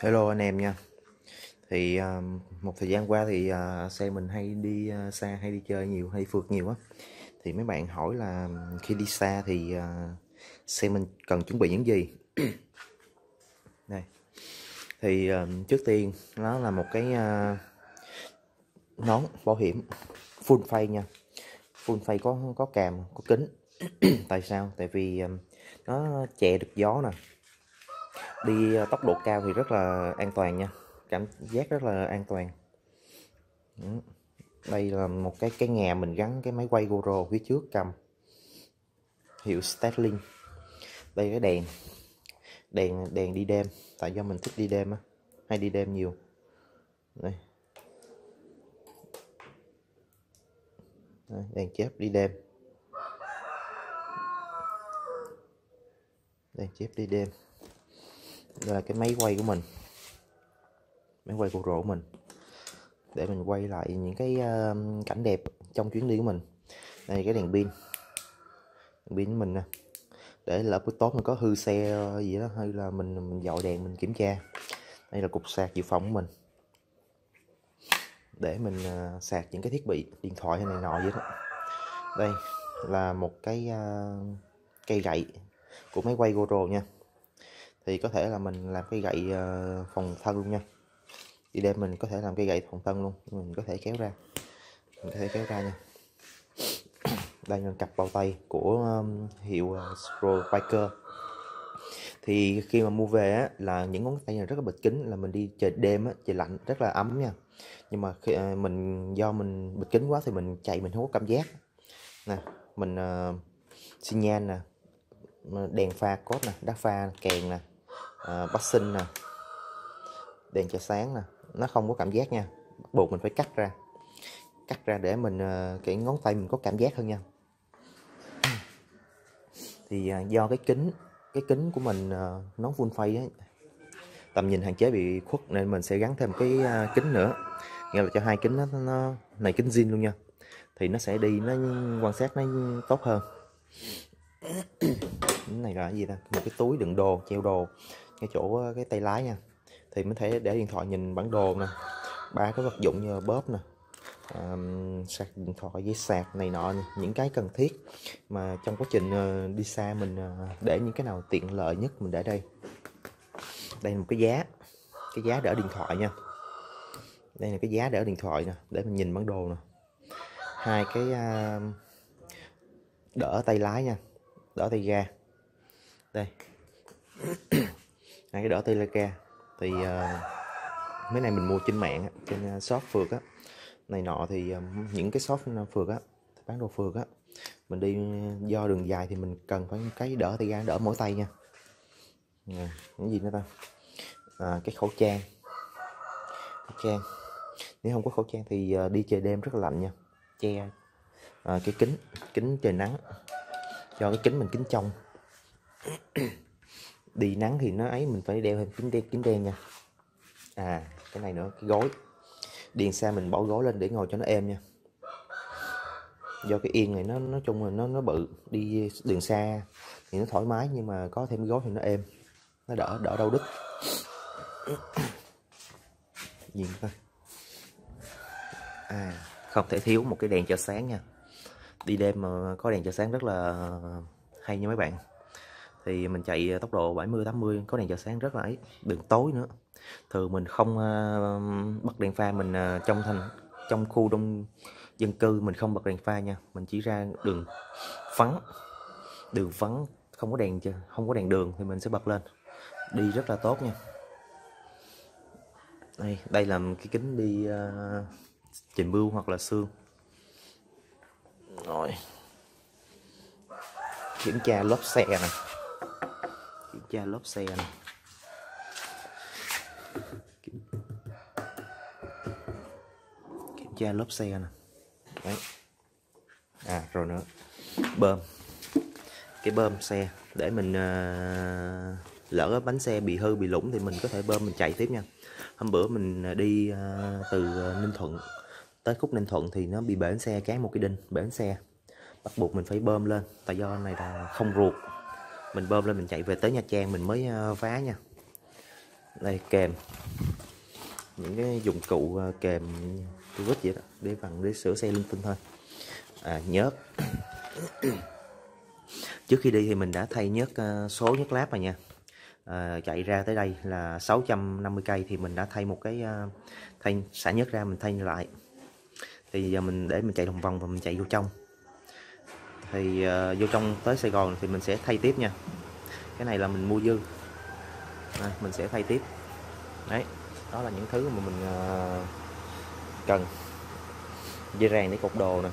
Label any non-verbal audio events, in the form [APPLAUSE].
Hello anh em nha. Thì à, một thời gian qua thì uh, xe mình hay đi uh, xa hay đi chơi nhiều hay phượt nhiều á. Thì mấy bạn hỏi là khi đi xa thì uh, xe mình cần chuẩn bị những gì? [COUGHS] Này, thì uh, trước tiên nó là một cái uh, nón bảo hiểm full face nha. Full face có có càm có kính. [COUGHS] Tại sao? Tại vì à, nó che được gió nè đi ờ, tốc độ cao thì rất là an toàn nha. Cảm giác rất là an toàn. Đây là một cái cái nhà mình gắn cái máy quay GoPro phía trước cầm. Hiệu Starlink. Đây cái đèn. Đèn đèn đi đêm. Tại do mình thích đi đêm á. Hay đi đêm nhiều. Đây. Đây, đèn chép đi đêm. Đèn chép đi đêm đây là cái máy quay của mình. Máy quay GoPro của mình. Để mình quay lại những cái ờ, cảnh đẹp trong chuyến đi của mình. Đây cái đèn pin. Đèn pin của mình nè. Để lỡ buổi tối mình có hư xe gì đó hay là mình mình dọi đèn mình kiểm tra. Đây là cục sạc dự phòng của mình. Để mình ờ, sạc những cái thiết bị điện thoại hay này nọ vậy đó. Đây là một cái uh, cây gậy của máy quay GoPro nha thì có thể là mình làm cái gậy ờ, phòng thân luôn nha. Đi đêm mình có thể làm cây gậy phòng thân luôn mình có thể kéo ra. Mình có thể kéo ra nha. [COUGHS] Đây là cặp bao tay của um, hiệu ờ, uh, Pro Biker thì khi mà mua về á, là những ngón tay này rất là bịch kính là mình đi trời đêm á, trời lạnh rất là ấm nha. Nhưng mà khi ờ, mình do mình bịch kính quá thì mình chạy mình không có cảm giác. Nè mình uh, xi nhan nè đèn pha cốt nè đá pha kèn nè. Ờ, bắt sinh nè. Đèn cho sáng nè. Nó không có cảm giác nha. Bắt buộc mình phải cắt ra. Cắt ra để mình ờ, cái ngón tay mình có cảm giác hơn nha. Thì ờ, do cái kính cái kính của mình nó full face ấy, tầm nhìn hạn chế bị khuất nên mình sẽ gắn thêm cái kính nữa. Nghĩa là cho hai kính nó, nó này kính zin luôn nha. Thì nó sẽ đi nó quan sát nó tốt hơn. Cái này là cái gì ta? Một cái túi đựng đồ treo đồ cái chỗ ờ, cái tay lái nha. Thì mình thể để điện thoại nhìn bản đồ nè ba cái vật dụng như bóp nè um, sạc điện thoại dây sạc này nọ những cái cần thiết mà trong quá trình ờ, đi xa mình ờ, để những cái nào tiện lợi nhất mình để đây. Đây là một cái giá cái giá đỡ điện thoại nha. Đây là cái giá đỡ điện thoại nè để mình nhìn bản đồ nè. Hai cái đỡ tay lái nha đỡ tay ga. Đây hai cái đỡ tay ga thì uh, mấy này mình mua trên mạng trên ờ, shop phượt á. Này nọ thì uh, những cái shop phượt á bán đồ phượt á mình đi do đường dài thì mình cần phải cái đỡ tay ga đỡ mỗi tay nha. À, những gì nữa ta? À, cái khẩu trang. Khẩu trang. Nếu không có khẩu trang thì đi trời đêm rất là lạnh nha. Che à, cái kính kính trời nắng. Cho cái kính mình kính trong đi nắng thì nó ấy, mình phải đeo thêm kính đen kính đen nha. À cái này nữa, cái gối. Điền xa mình bỏ gối lên để ngồi cho nó êm nha. Do cái yên này nó, nói chung là nó nó bự. Đi đường xa thì nó thoải mái, nhưng mà có thêm gối thì nó êm. Nó đỡ đỡ đau đứt. [COUGHS] Gì thôi à không thể thiếu một cái đèn cho sáng nha. Đi đêm mà có đèn cho sáng rất là hay nha mấy bạn thì mình chạy ờ, tốc độ 70 80 có đèn giờ sáng rất là ấy đường tối nữa. Thường mình không ờ, uh, bật đèn pha mình uh, trong thành trong khu đông dân cư mình không bật đèn pha nha. Mình chỉ ra đường vắng đường vắng không có đèn chưa không có đèn đường thì mình sẽ bật lên. Đi rất là tốt nha. Đây đây là cái kính đi uh, trình bưu hoặc là xương. Rồi. Kiểm tra lốp xe này tra lốp xe nè kiểm, kiểm tra lốp xe nè đấy. À rồi nữa. Bơm. Cái bơm xe. Để mình ờ, lỡ bánh xe bị hư bị lủng thì mình có thể bơm mình chạy tiếp nha. Hôm bữa mình đi ờ, từ Ninh Thuận tới khúc Ninh Thuận thì nó bị bể xe cán một cái đinh bể xe. Bắt buộc mình phải bơm lên tại do này là không ruột mình bơm lên mình chạy về tới Nha Trang mình mới ờ, phá nha. Đây kèm. Những cái dụng cụ ờ, kèm tôi vít vậy đó để bằng để sửa xe linh tinh thôi. À nhớt. [COUGHS] Trước khi đi thì mình đã thay nhớt ờ, số nhớt láp rồi nha. À, chạy ra tới đây là 650 cây thì mình đã thay một cái thay xả nhớt ra mình thay lại. Thì giờ mình để mình chạy đồng vòng và mình chạy vô trong thì uh, vô trong tới Sài Gòn thì mình sẽ thay tiếp nha. Cái này là mình mua dư. À, mình sẽ thay tiếp. Đấy đó là những thứ mà mình uh, cần. Dây ràng để cột đồ nè.